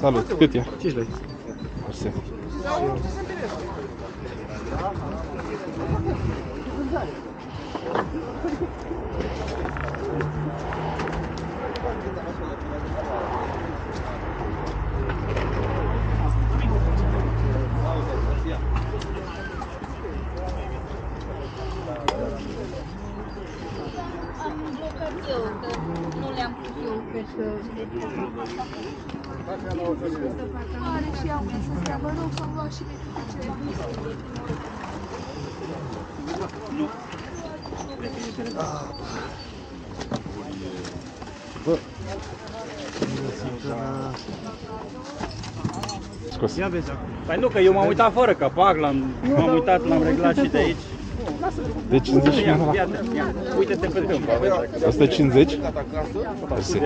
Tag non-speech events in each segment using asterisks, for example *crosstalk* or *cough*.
Salut, cât e? 5 lei. Mersi. Am blocat eu, că nu le-am pus eu, cred că... Are și ea unde să stea, vă rog să-mi luați și mie câte ceva. Scos. Ia vezi acum. Păi nu, că eu m-am uitat fără capac, l-am, m-am uitat, l-am reglat și de aici. De 50 și Ia, ăla. ia, ia, uite-te pe tâmpă, vezi? 150? Mersi.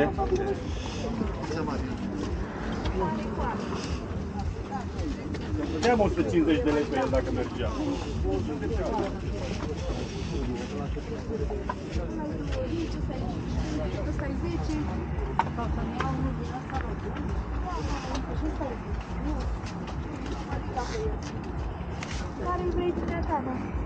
Puteam 150 de lei pe el dacă mergea. Ăsta e 10. Să-mi iau unul din ăsta rotul. Și ăsta e. Nu. Care vrei dumneata, da?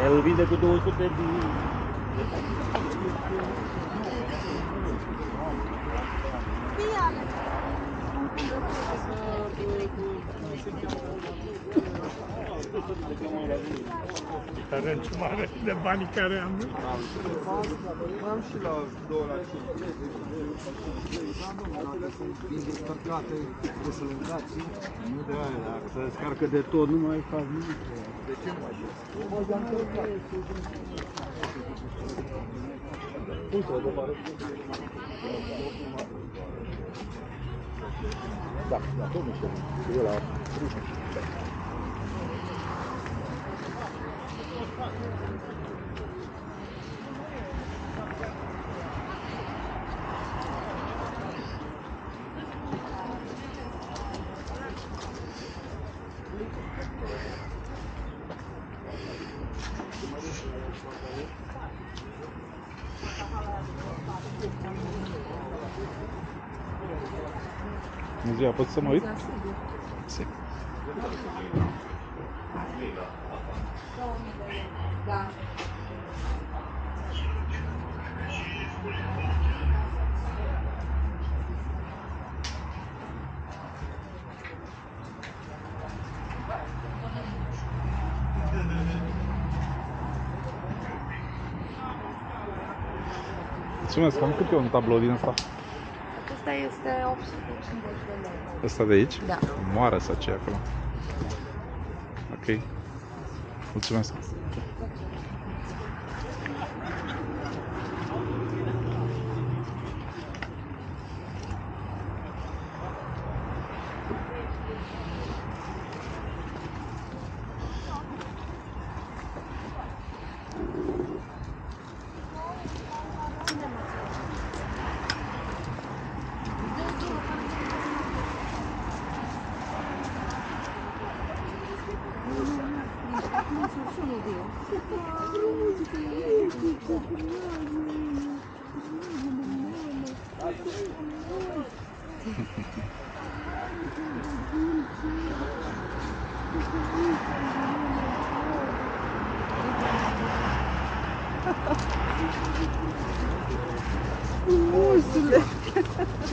El vinde cu 200 de... Diferență mare de banii care am. Am și la 2 la 5. Din descărcate, trebuie să le încați. Nu de aia, dacă se descarcă de tot, nu mai fac nimic. De ce nu mai Da, da, tot nu știu. Eu la Bună ziua, pot să mă uit? Da, sigur. Si. Da. Mulțumesc, am cât e un tablou din asta? Ăsta este 850 de lei. Ăsta de aici? Da. Moară să ce e acolo. Ok. Mulțumesc.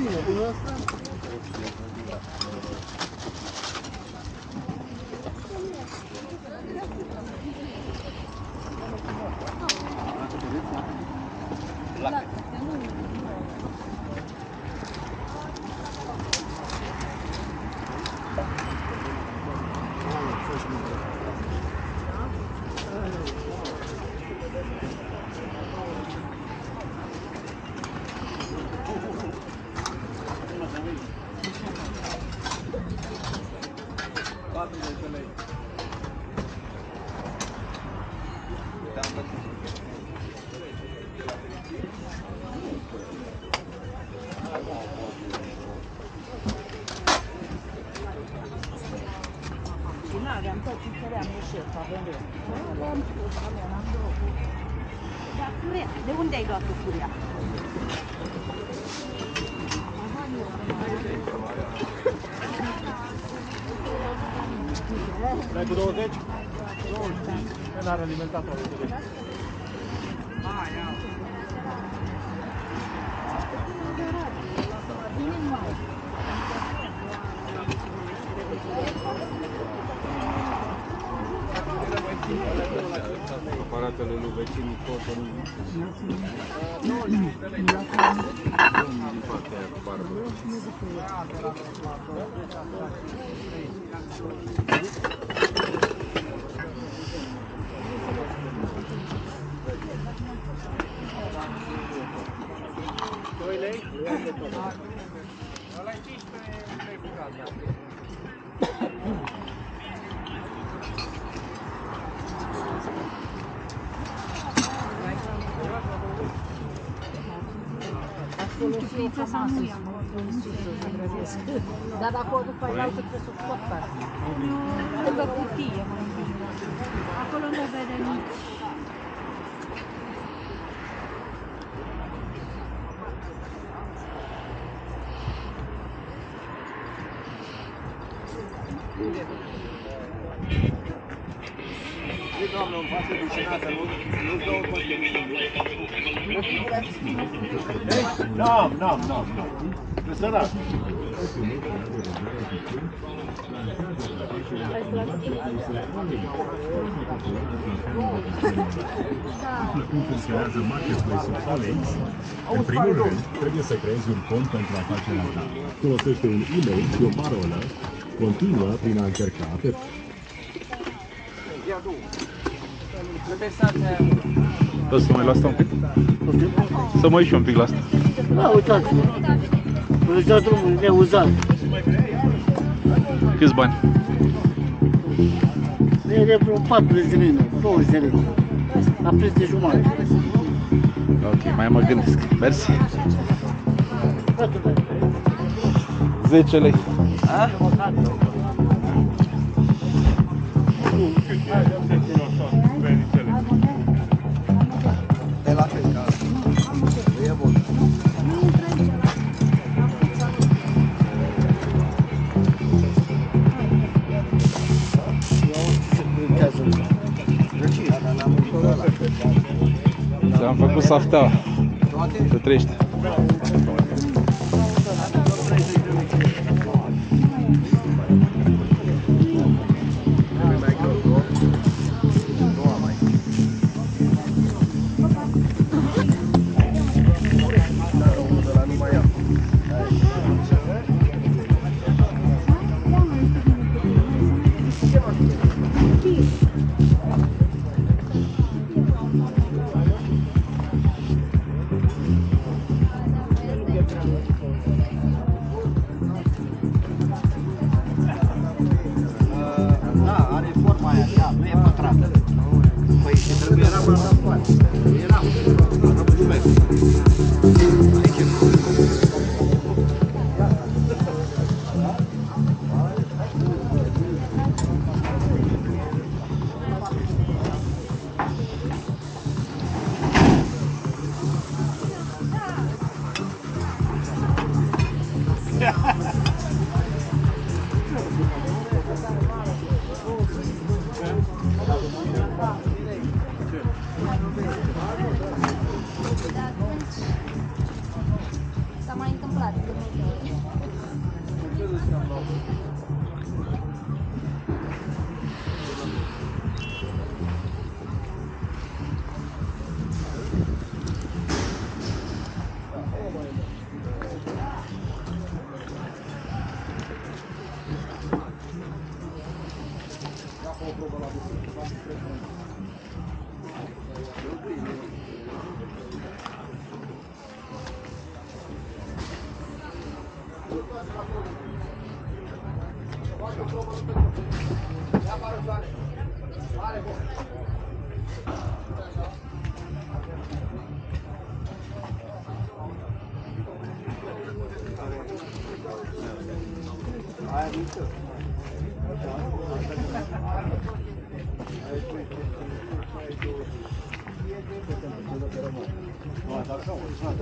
Спасибо, пожалуйста. Lak. N-are alimentat o Aparatele lui vecinii foto nu din partea aia cu barbă. Știință sau nu i-am Dar dacă o după aia altă trebuie să o scot pe Lângă cutie, mă Acolo nu vede nimic. Zi, doamnă, în față dușinată, nu, nu dau conținut. N-am, n-am, n-am, n-am. Pe sărac. cum funcționează marketplace-ul OLX, în primul rând, trebuie să creezi un cont pentru afacerea ta. Folosește un e-mail și o parolă, continuă prin a încerca pe Poți să mă uit la asta un pic? Să mă uit și un pic la asta. Da, uitați-vă. Îți dau drumul neuzat. Câți bani? E de vreo 40 de lei, 20 de lei. La preț de jumătate. Ok, mai mă gândesc. Mersi. Cât dai? 10 lei. E la fel, ca asta. E bun. Răcire, dar n-am uitat ăla. Ți-am făcut safteaua. Să trăiești.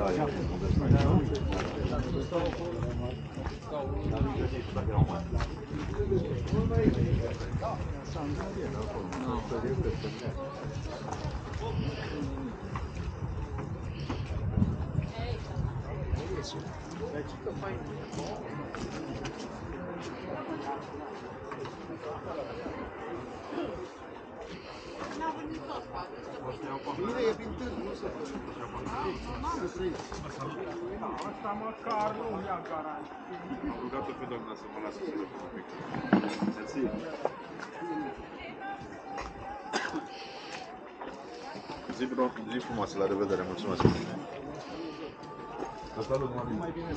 はい、じゃあ、ちょっとファイン。Bine, e prin târg, nu se face așa. Să trăiți. Asta măcar nu mi-a garanție. Am rugat-o pe doamna să mă lasă să le un pic. Mersi. Zi, bro, zi frumoasă, la revedere, mulțumesc. Asta nu mai bine.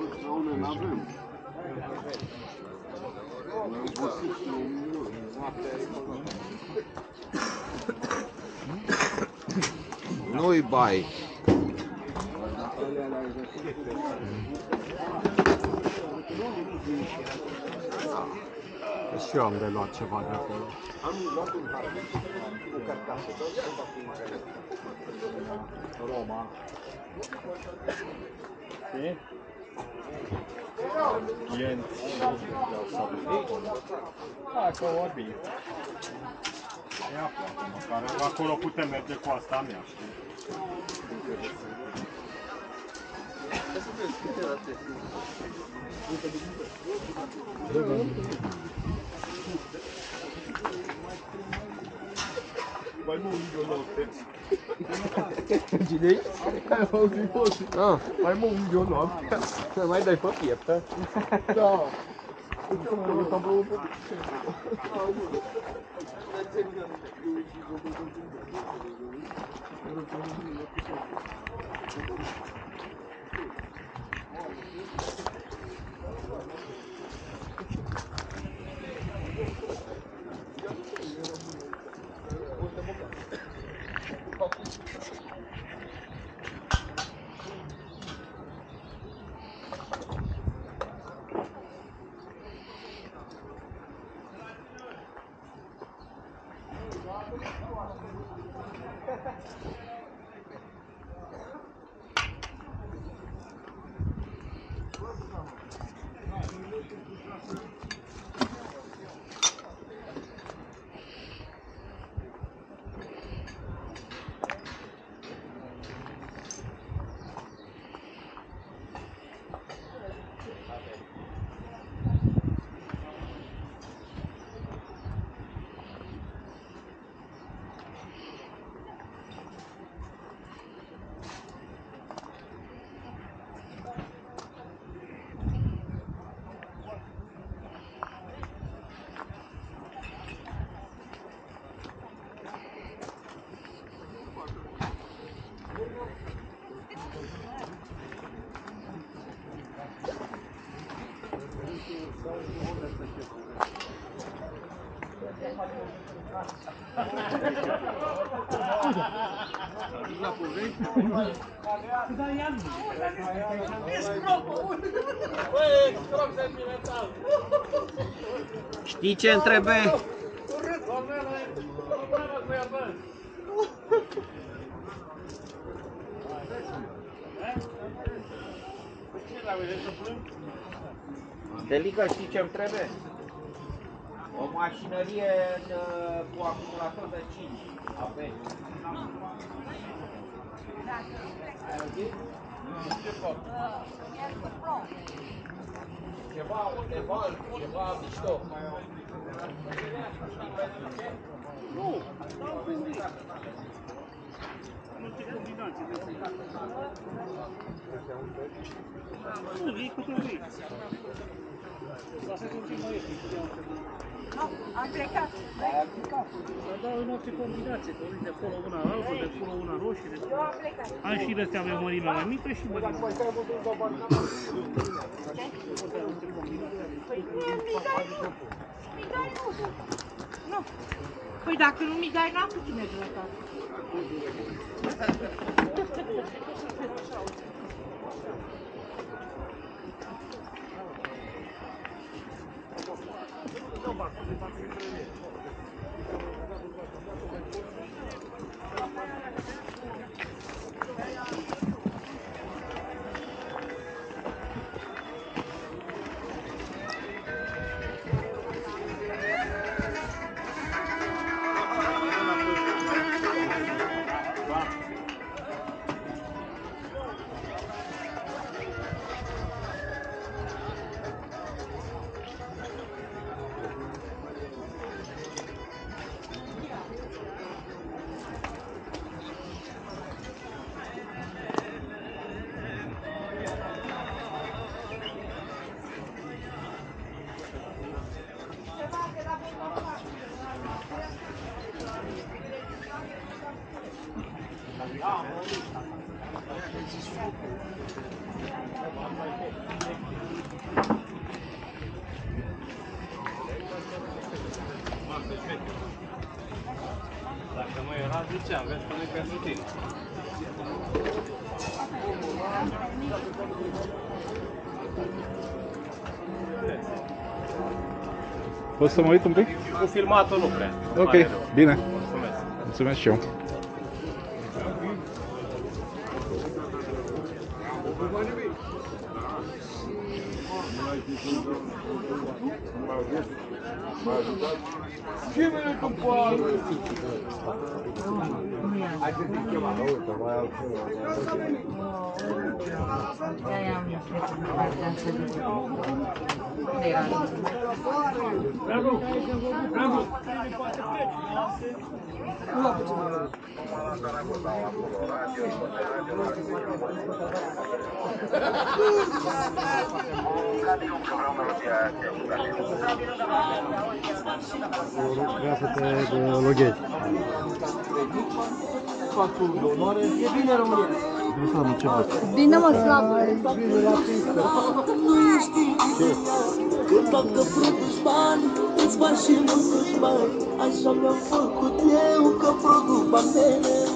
Împreună n-avem. Noi am văzut la un minut. Nu-i bai. Și eu am de luat ceva de acolo. Am luat un harnic cu carcasă. Roma. Știi? Clienți. Hai că o bine. Ia poate, măcar acolo putem merge cu asta mea, știi? Mai mult un milion noapte. Cine Ai auzit tot. Ah, mai mult un milion noaptea. Mai dai pe pieptă. Da. Știi ce întrebe? Stelica, știi ce îmi trebuie? O mașinărie uh, cu acumulator de 5 aveți. Ai auzit? Ceva de val, ceva mișto. Nu, Nu, e cu trebuie. Asta continuă ieftin. Nu, am plecat. Am plecat. Să dau în orice combinație, că de acolo una albă, de acolo una roșie. De... Eu am plecat. Am și de astea memorime da. mai mică și mă Dacă mai stai mult într-o bancă, Păi mie mi dai nu. Mi dai nu. Nu. Păi dacă nu mi dai, n-am cu cine de la casă. Vezi că nu-i pentru tine. Poți să mă uit un pic? Cu filmatul nu prea. îmi Ok, pare rău. bine. Mulțumesc. Mulțumesc și eu. De-aia am Субтитры создавал DimaTorzok Vrea să te loghezi. E bine România. Nu s-a început. Bine mă, slavă! Că dacă produci bani, îți faci și mulți bani Așa mi-am făcut eu că produc bani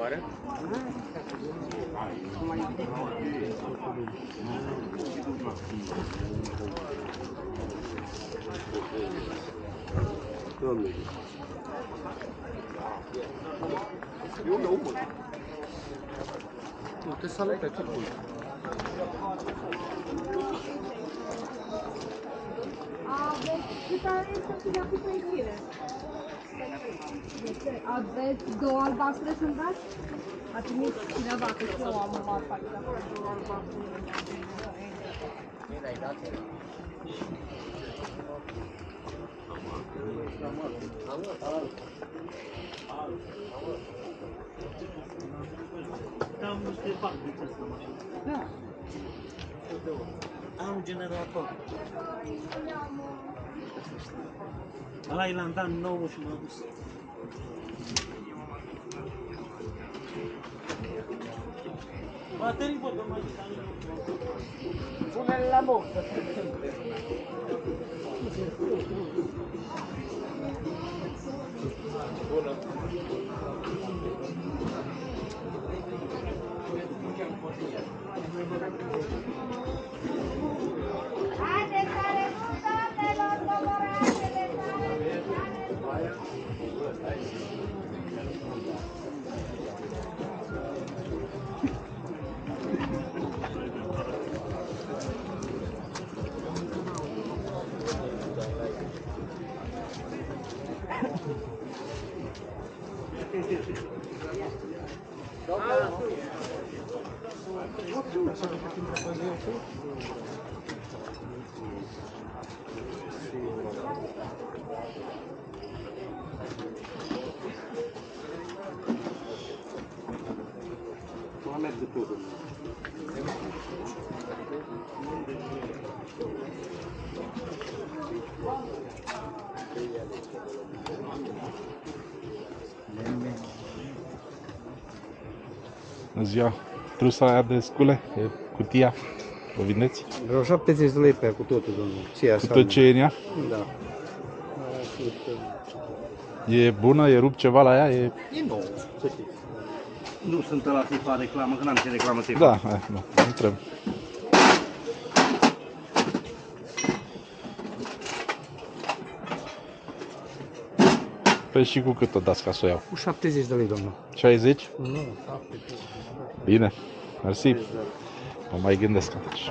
mele Nu te salut pe ce pui. Aveți câte sunt de acum ieșire? Aveți două albastre să-mi dați? A trimis cineva, că și eu am o altă două albastre. Am niște bani de asta mașină. Am un generator. Vai lan ben ne olmuş namus. Ma te li puoi nella bocca. Buona. Thank. Bună ziua. Trusa aia de scule, e cutia, o vindeți? Vreo 70 de lei pe ea cu totul, domnul. Ce e Cu așa? tot ce e în ea? Da. E bună, e rupt ceva la ea? E... E nou, să știți. Nu sunt la să fac reclamă, că n-am ce reclamă să Da, hai, nu, nu trebuie. Păi și cu cât o dați ca să o iau? Cu 70 de lei, domnul. 60? Nu, 70. Bine, mersi. Mă mai gândesc atunci.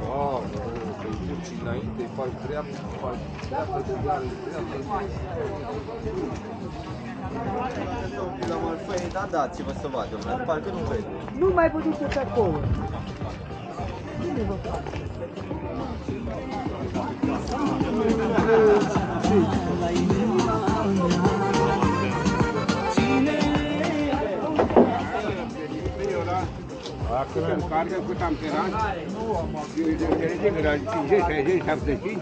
Wow, pe puci înainte, faci dreapta, faci dreapta de gare, dreapta. La Morfei, da, dați-vă să vadă, domnule, parcă nu vede. Nu mai văzut pe acolo. Acum încarcă cât am terat. Eu de înțelege că la 50, 60, 75.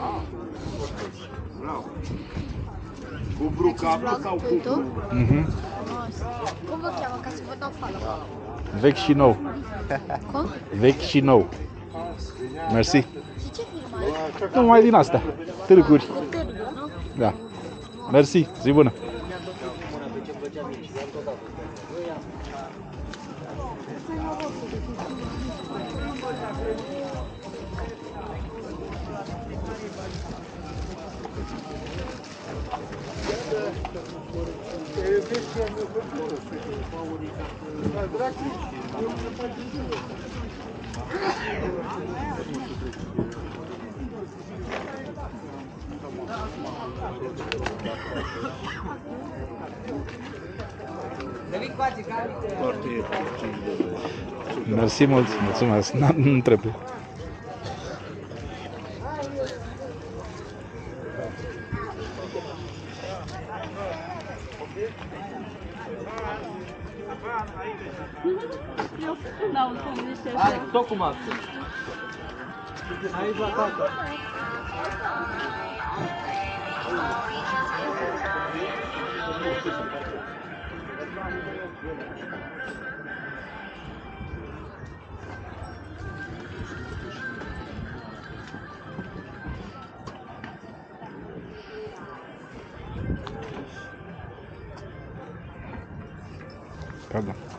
Bravo. Cu brucablă sau cu bru? Mhm. Cum vă cheamă ca să vă dau follow? Vechi și nou. Cum? Vechi și nou. Mersi. Și ce firmă e? Nu mai din astea. Târguri. Târgu, nu? Da. Mersi. Zi bună. Mersi mult. Mulțumesc. Nu, nu trebuie. Niște Hai, tot cum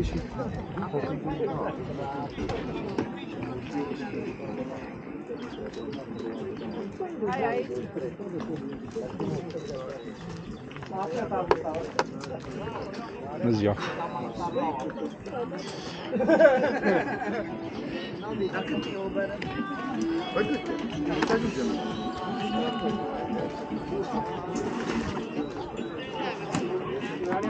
am Aici la tata. Pardon. Bună ziua! O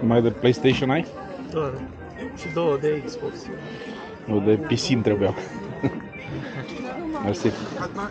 Mai de PlayStation ai? Doar. Și două de Xbox. Nu, de PC îmi trebuiau. Mersi. Hát már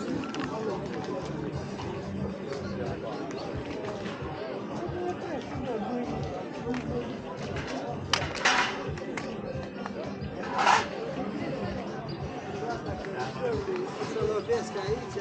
Să lovesc aici.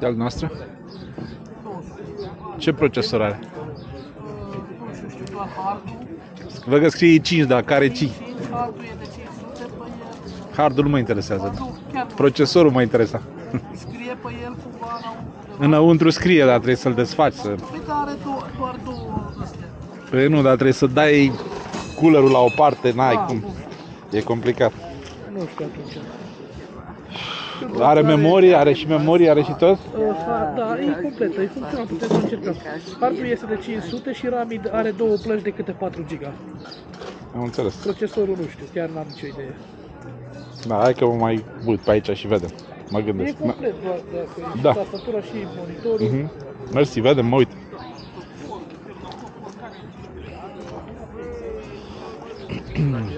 De al noastră? Ce procesor are? Nu știu, știu doar hardul. Văd că scrie 5, dar care 5? Hardul e de 500 pe el. Hardul nu mă interesează. Nu, chiar nu. Procesorul mă interesa. Scrie pe el cumva la *laughs* un... Înăuntru scrie, dar trebuie să-l desfaci. Să... Păi dar are două, doar două astea. Păi nu, dar trebuie să dai coolerul la o parte, n-ai Ah, cum. bun. E complicat. Nu știu atunci. Are memorie, are și memorie, are și tot? Uh, ha- da, e completă, e funcțional, putem să încercăm. Hardul este de 500 și RAM are două plăci de câte 4 GB. Am înțeles. Procesorul nu știu, chiar n-am nicio idee. Da, hai că mă mai uit pe aici și vedem. Mă E gândesc. Da. complet doar dacă e Da. tastatura și monitorul. Mhm. Mersi, vedem, mă uit. *clears throat*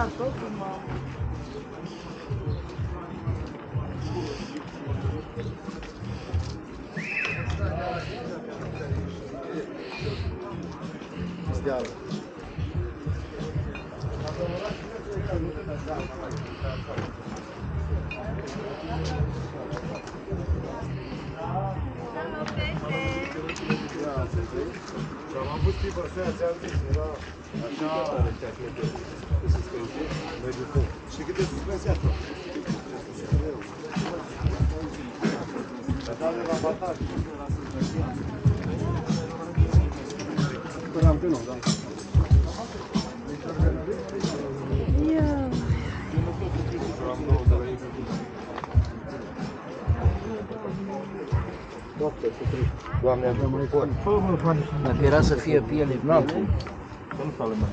el scris. Nu. Steală. Am avut tipul ăsta, ți-am zis, era așa... Și câte suspensia asta? Dar de la bataj. Până am tânul, da. Doamne, avem mai bun. Dacă era să fie piele înaltă. Să nu fală Mă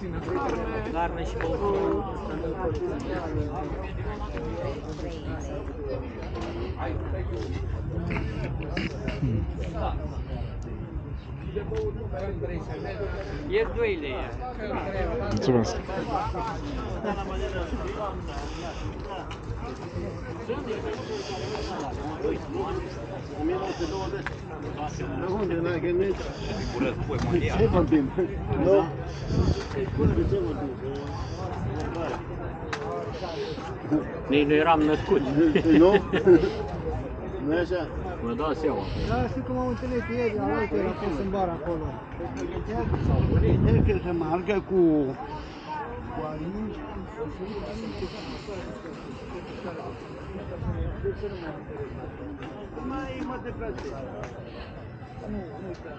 puțină carne. Carne și E 2 lei. Mulțumesc. De unde n-ai gândit? Ce vorbim? Nu. De ce vorbim? Nici nu eram născut. Nu? *laughs* Nu e așa? Mă dau seama. Da, știu cum am întâlnit ieri, la uite, la pus în bar acolo. El că să meargă cu... Cu alin. Mai mă deplasez. Nu, nu chiar.